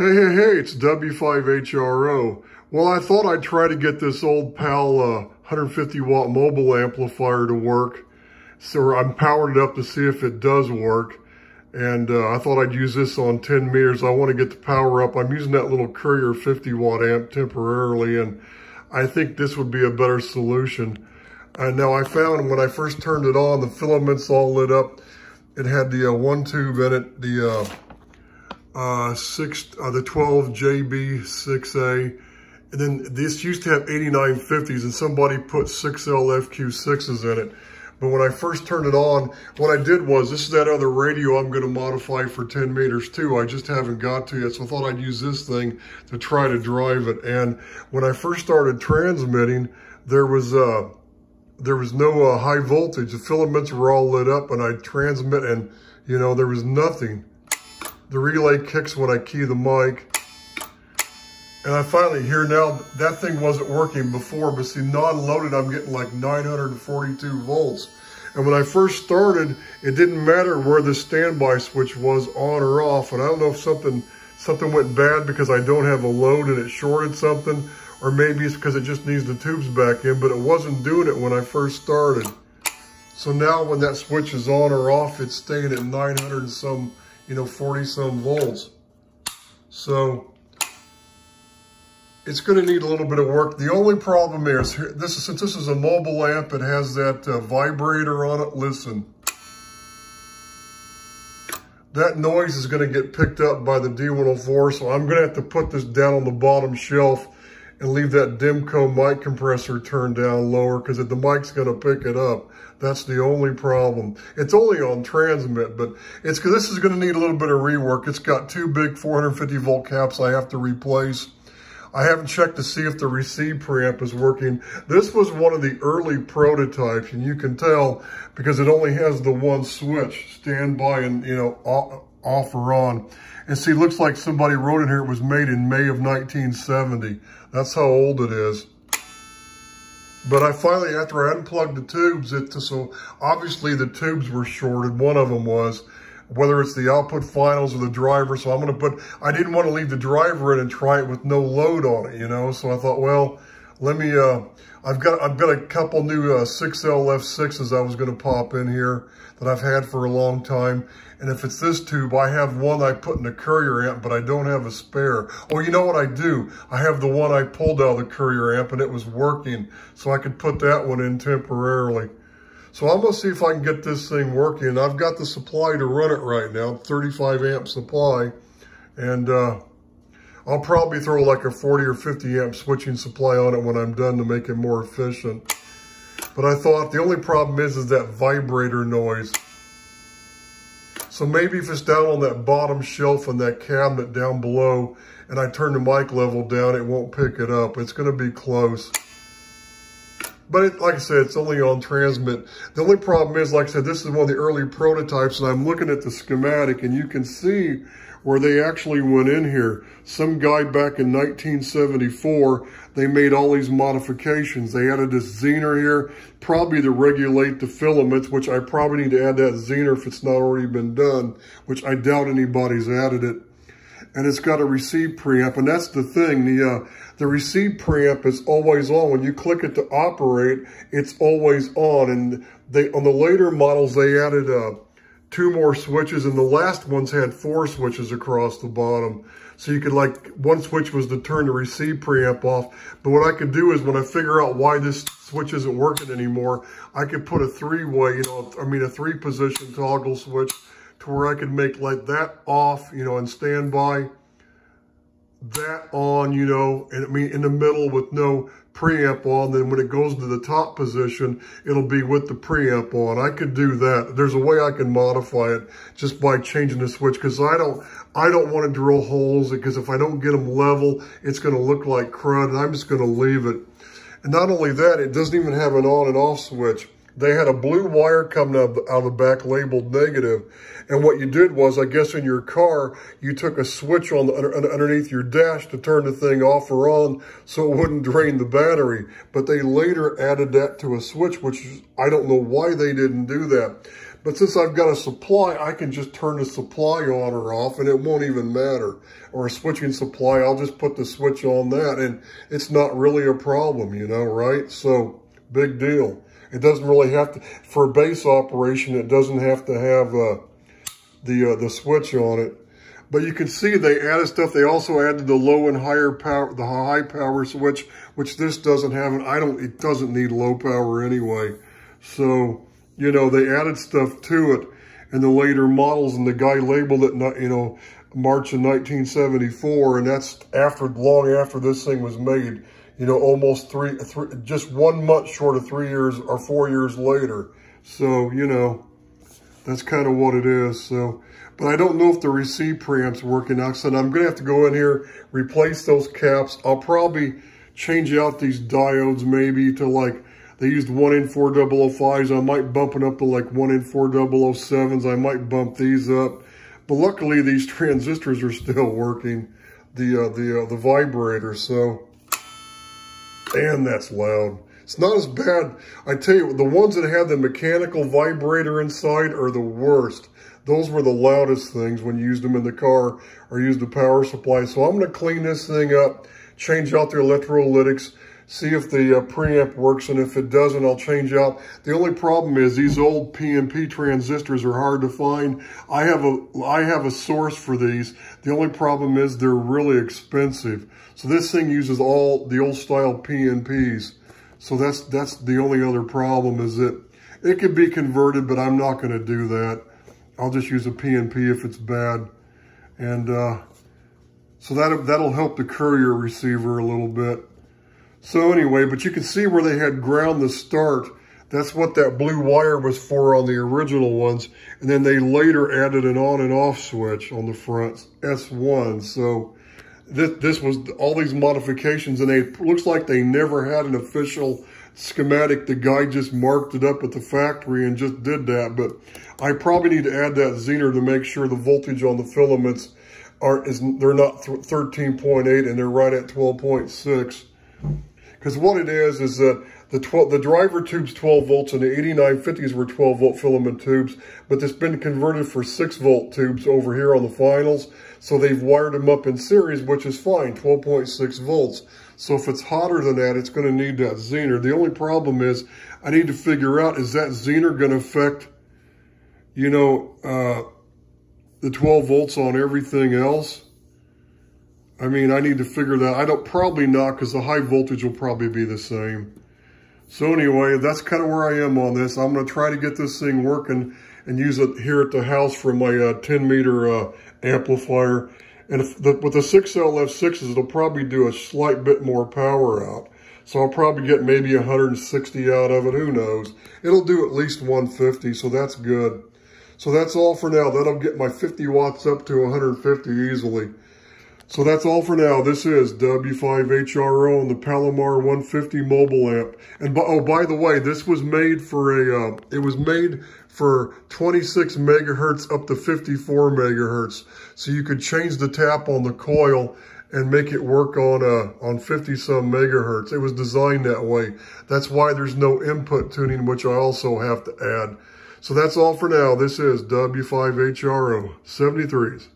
Hey, hey, hey, it's W5HRO. Well, I thought I'd try to get this old PAL uh, 150 watt mobile amplifier to work. So I'm powered it up to see if it does work. And uh, I thought I'd use this on 10 meters. I want to get the power up. I'm using that little Courier 50 watt amp temporarily, and I think this would be a better solution. Uh, now I found when I first turned it on, the filaments all lit up. It had the uh, one tube in it, the uh, six, uh, the 12 JB6A. And then this used to have 8950s and somebody put 6L FQ6s in it. But when I first turned it on, what I did was, this is that other radio I'm going to modify for 10 meters too. I just haven't got to yet, so I thought I'd use this thing to try to drive it. And when I first started transmitting, there was uh, there was no uh, high voltage. The filaments were all lit up, and I transmit, and you know there was nothing. The relay kicks when I key the mic. And I finally hear now, that thing wasn't working before, but see, non-loaded, I'm getting like 942 volts. And when I first started, it didn't matter where the standby switch was on or off. And I don't know if something something went bad because I don't have a load and it shorted something, or maybe it's because it just needs the tubes back in, but it wasn't doing it when I first started. So now when that switch is on or off, it's staying at 900 and some you know, 40 some volts. So it's going to need a little bit of work. The only problem is, this is since this is a mobile amp, it has that uh, vibrator on it. Listen, that noise is going to get picked up by the D104, so I'm going to have to put this down on the bottom shelf and leave that Dimco mic compressor turned down lower because if the mic's going to pick it up. That's the only problem. It's only on transmit, but it's because this is going to need a little bit of rework. It's got two big 450 volt caps I have to replace. I haven't checked to see if the receive preamp is working. This was one of the early prototypes, and you can tell because it only has the one switch, standby and, you know, off or on. And see, looks like somebody wrote in here it was made in May of 1970. That's how old it is. But I finally, after I unplugged the tubes, it so obviously the tubes were shorted. One of them was, whether it's the output finals or the driver. So I'm going to put, I didn't want to leave the driver in and try it with no load on it, you know. So I thought, well, let me, uh, I've got, I've got a couple new uh, 6L F6s I was going to pop in here that I've had for a long time. And if it's this tube, I have one I put in the Courier amp, but I don't have a spare. Oh, you know what I do? I have the one I pulled out of the Courier amp and it was working. So I could put that one in temporarily. So I'm gonna see if I can get this thing working. I've got the supply to run it right now, 35 amp supply. And uh, I'll probably throw like a 40 or 50 amp switching supply on it when I'm done to make it more efficient. But I thought the only problem is, is that vibrator noise. So maybe if it's down on that bottom shelf in that cabinet down below and I turn the mic level down, it won't pick it up. It's gonna be close. But it, like I said, it's only on transmit. The only problem is, like I said, this is one of the early prototypes and I'm looking at the schematic and you can see where they actually went in here. Some guy back in 1974, they made all these modifications. They added this zener here, probably to regulate the filaments, which I probably need to add that zener if it's not already been done, which I doubt anybody's added it. And it's got a receive preamp, and that's the thing. The uh, the receive preamp is always on. When you click it to operate, it's always on. And they on the later models, they added uh, two more switches, and the last ones had four switches across the bottom. So you could like, one switch was to turn the receive preamp off. But what I could do is when I figure out why this switch isn't working anymore, I could put a three-way, you know, I mean a three-position toggle switch to where I could make like that off, you know, and standby, that on, you know, and I mean in the middle with no preamp on, then when it goes to the top position, it'll be with the preamp on. I could do that. There's a way I can modify it just by changing the switch because I don't, I don't want to drill holes because if I don't get them level, it's going to look like crud and I'm just going to leave it. And not only that, it doesn't even have an on and off switch. They had a blue wire coming out of the back labeled negative. And what you did was, I guess in your car, you took a switch on the, underneath your dash to turn the thing off or on so it wouldn't drain the battery. But they later added that to a switch, which I don't know why they didn't do that. But since I've got a supply, I can just turn the supply on or off and it won't even matter. Or a switching supply, I'll just put the switch on that and it's not really a problem, you know, right? So, big deal. It doesn't really have to, for base operation, it doesn't have to have uh, the, uh, the switch on it. But you can see they added stuff. They also added the low and higher power, the high power switch, which this doesn't have. And I don't, it doesn't need low power anyway. So, you know, they added stuff to it in the later models and the guy labeled it, you know, March of 1974. And that's after, long after this thing was made, you know, almost three, three just one month short of three years or four years later. So, you know, that's kind of what it is. So, but I don't know if the receive preamp's working out. So I'm going to have to go in here, replace those caps. I'll probably change out these diodes maybe to like, they used 1N4005s. I might bump it up to like 1N4007s. I might bump these up. But luckily these transistors are still working, the, uh, the, uh, the vibrator. So, and that's loud. It's not as bad. I tell you, the ones that have the mechanical vibrator inside are the worst. Those were the loudest things when you used them in the car or used the power supply. So I'm going to clean this thing up, change out the electrolytics, see if the uh, preamp works, and if it doesn't, I'll change out. The only problem is these old PNP transistors are hard to find. I have a I have a source for these. The only problem is they're really expensive. So this thing uses all the old style PNPs. So that's that's the only other problem is that it could be converted, but I'm not going to do that. I'll just use a PNP if it's bad. And uh, so that, that'll help the courier receiver a little bit. So anyway, but you can see where they had ground the start. That's what that blue wire was for on the original ones. And then they later added an on and off switch on the front, S1. So this, this was all these modifications and they looks like they never had an official schematic. The guy just marked it up at the factory and just did that. But I probably need to add that Zener to make sure the voltage on the filaments are is they're not 13.8 and they're right at 12.6. Because what it is is that the 12, the driver tube's 12 volts and the 8950s were 12 volt filament tubes, but it's been converted for 6 volt tubes over here on the finals. So they've wired them up in series, which is fine, 12.6 volts. So if it's hotter than that, it's going to need that Zener. The only problem is I need to figure out, is that Zener going to affect, you know, uh, the 12 volts on everything else? I mean, I need to figure that. I don't, probably not, because the high voltage will probably be the same. So anyway, that's kind of where I am on this. I'm going to try to get this thing working and use it here at the house for my uh, 10 meter uh, amplifier. And the, with the 6LF6s, it'll probably do a slight bit more power out. So I'll probably get maybe 160 out of it, who knows. It'll do at least 150, so that's good. So that's all for now. That'll get my 50 watts up to 150 easily. So that's all for now. This is W5HRO and the Palomar 150 mobile amp. And oh, by the way, this was made for a, uh, it was made for 26 megahertz up to 54 megahertz. So you could change the tap on the coil and make it work on uh, on 50 some megahertz. It was designed that way. That's why there's no input tuning, which I also have to add. So that's all for now. This is W5HRO 73s.